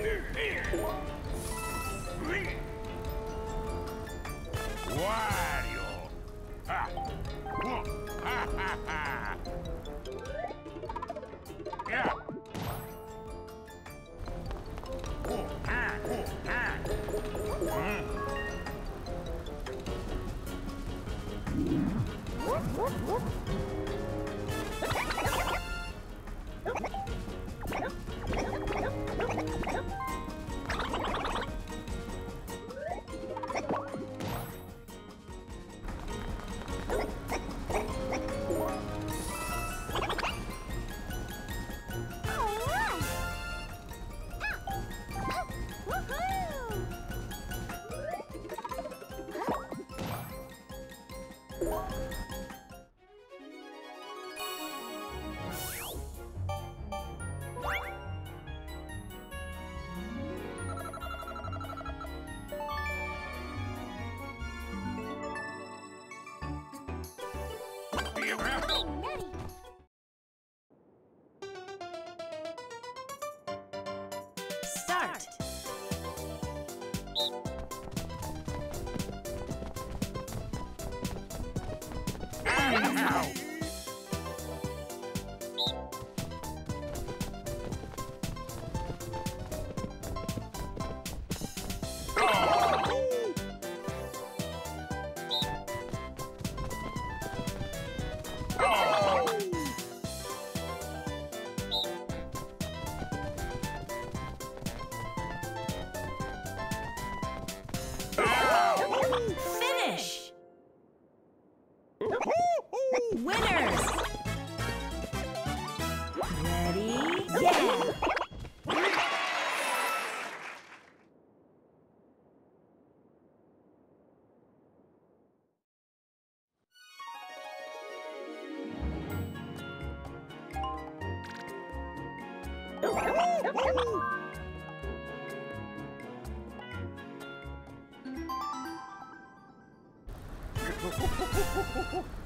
Wario! Ow! Ho, ho, ho, ho, ho.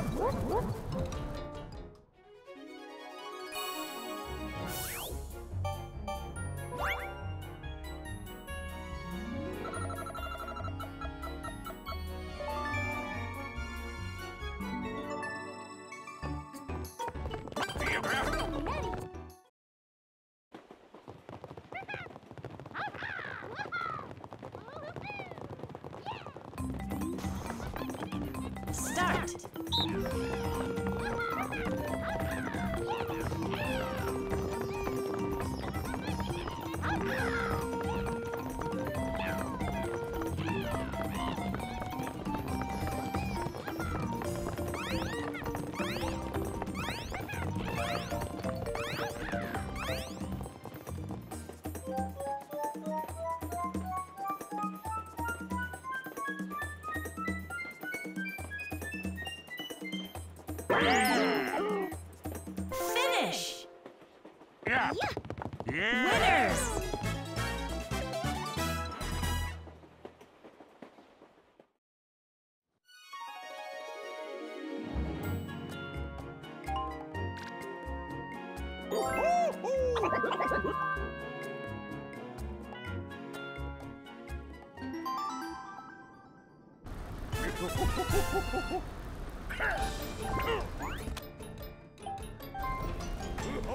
What? Yeah. Winners!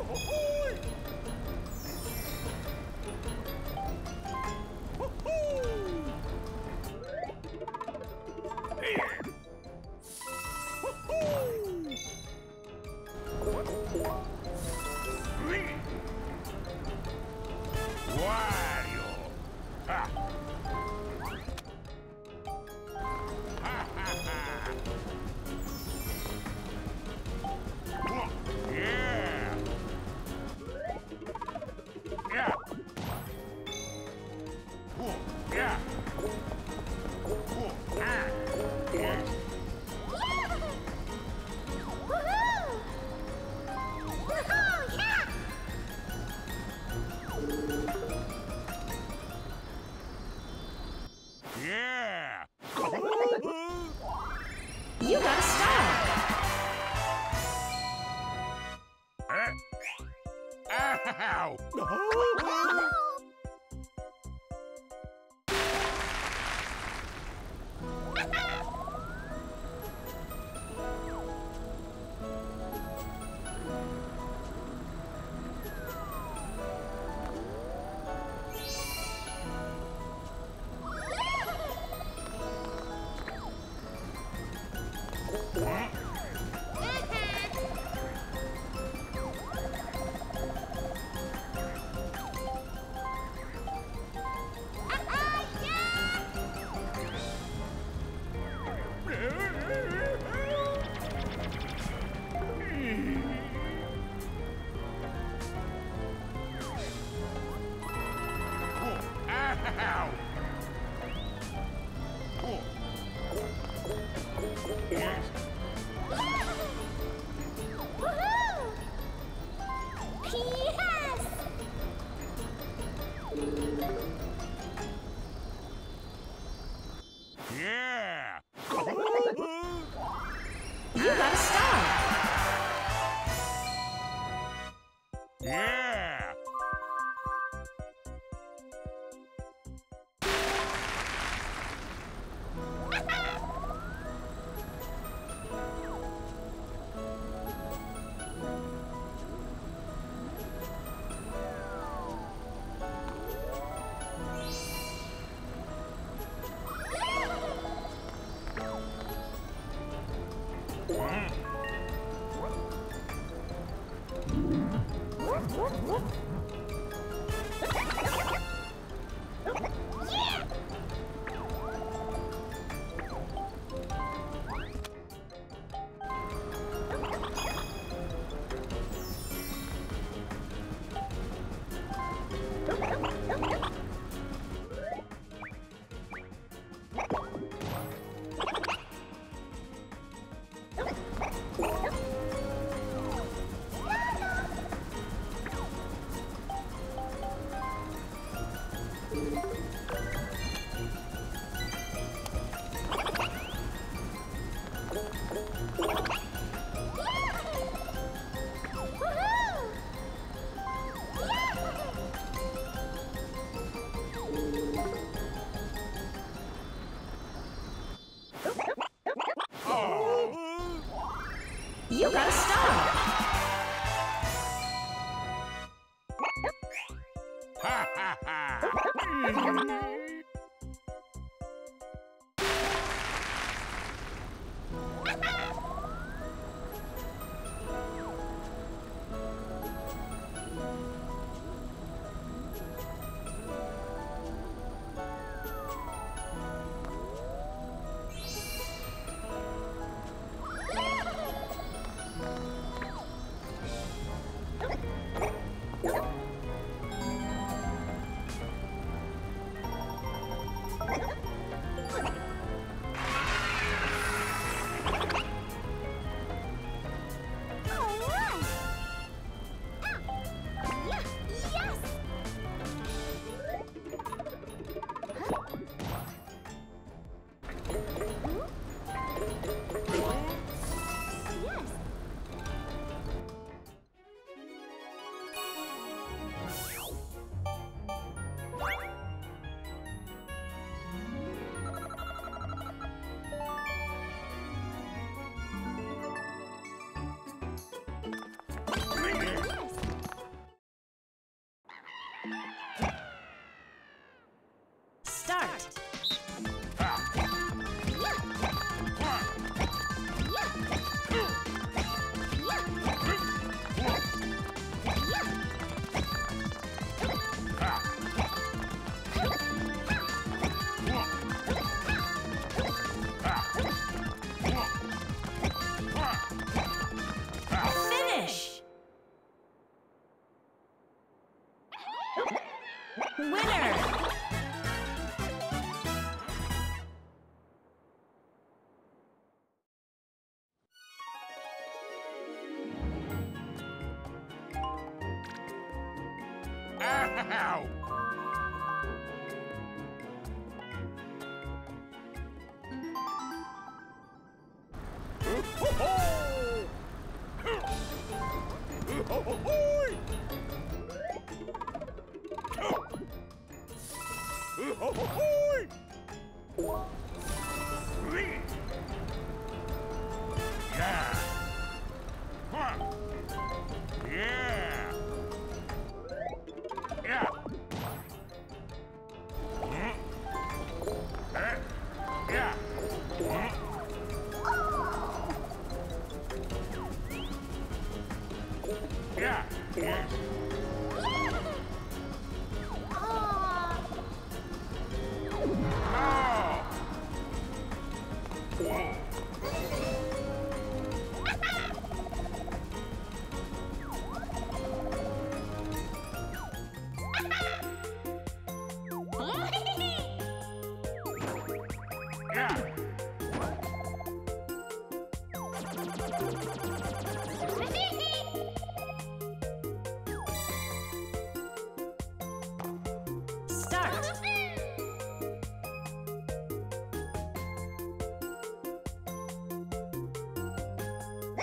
Wario. Ow!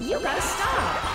You gotta stop!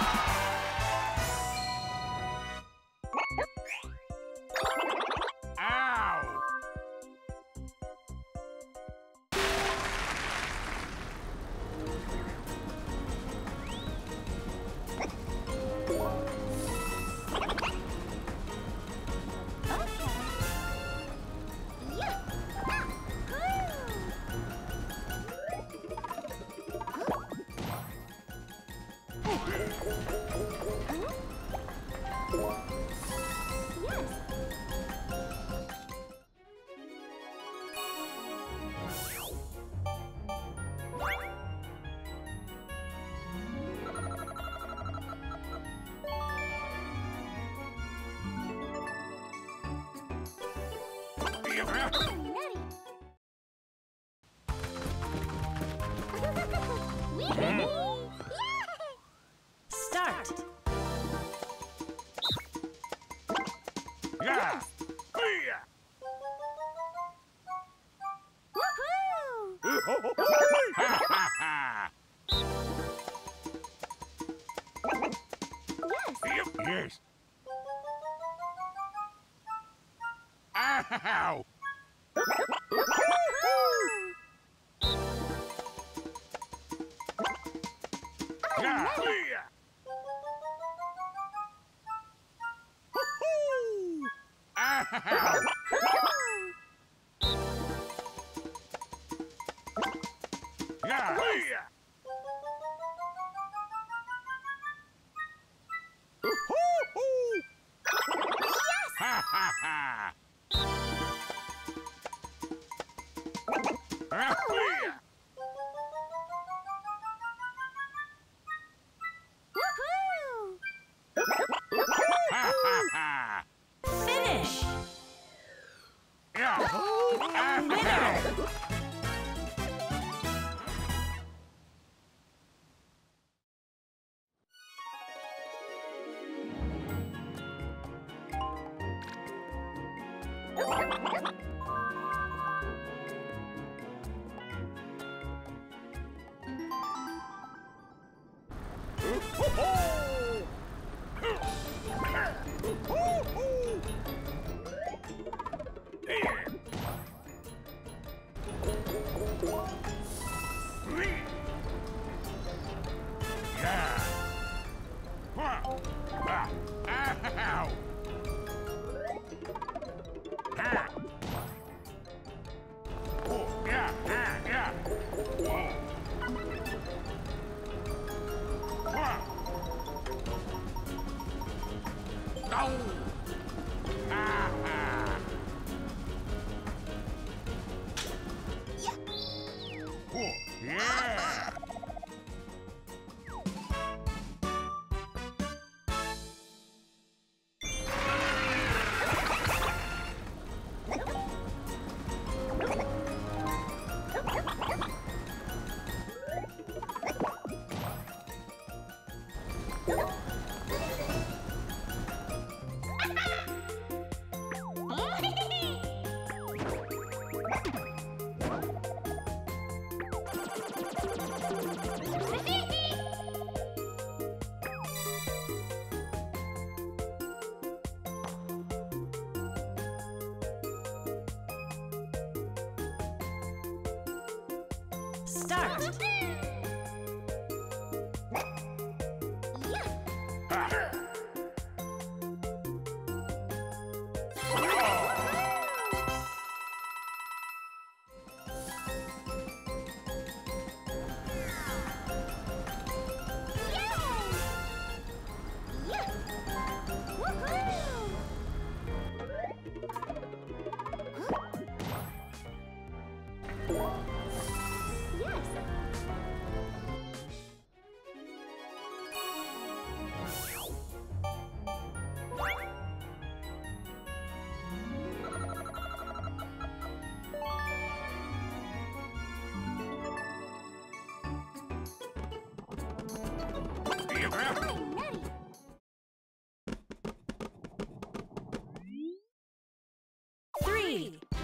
Ow!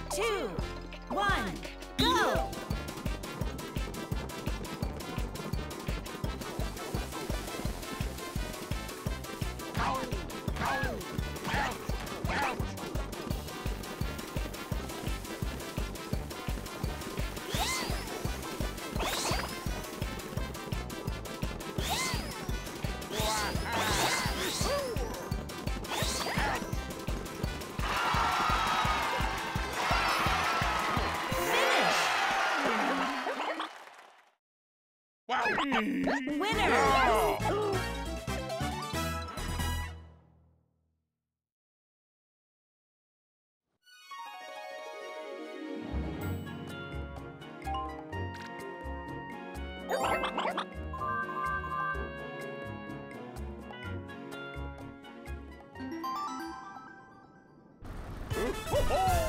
Two, one, Yeah.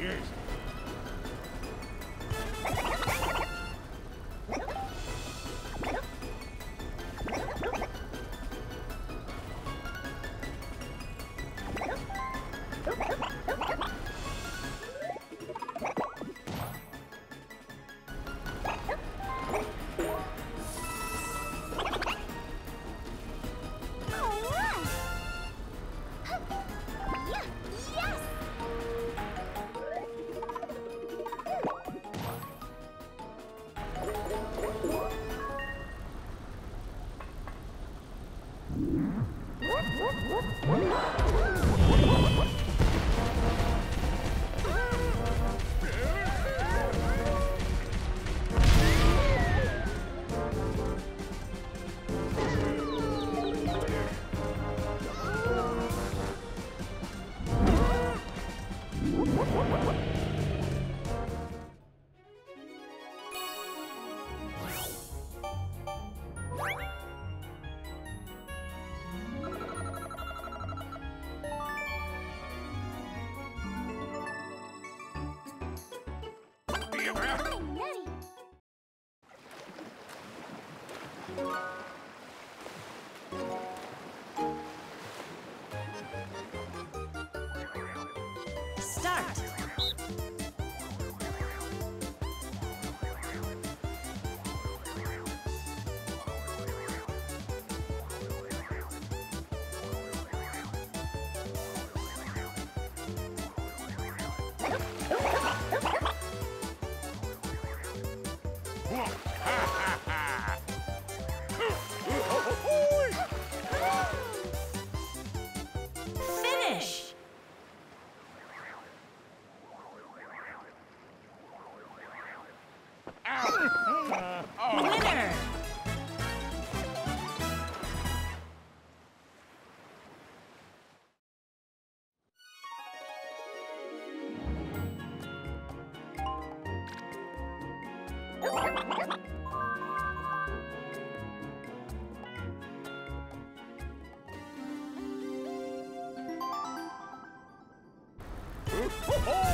Yes. Start! Yeah.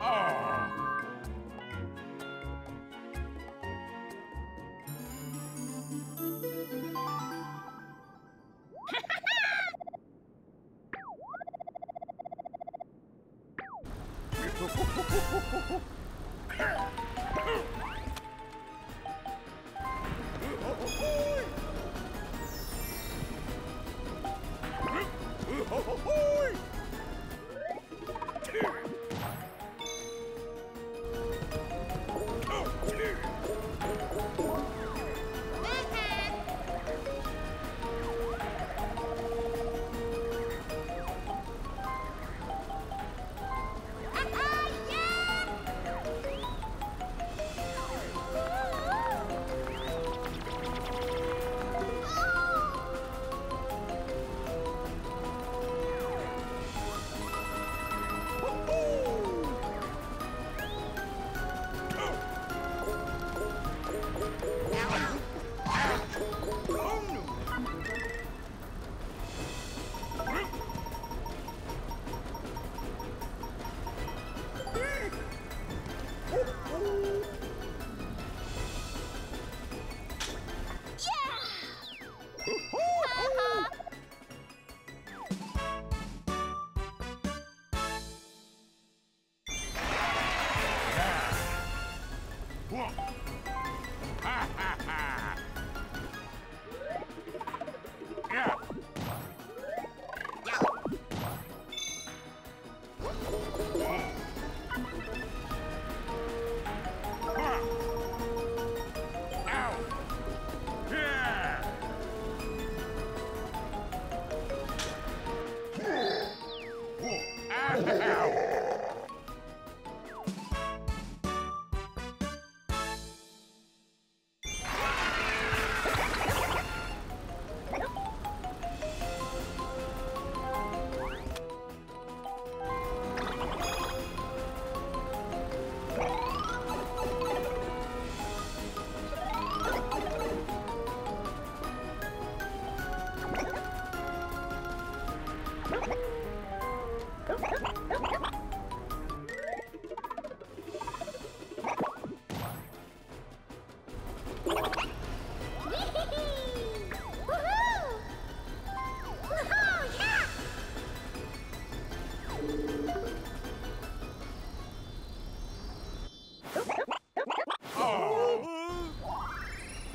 Oh.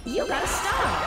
You gotta stop.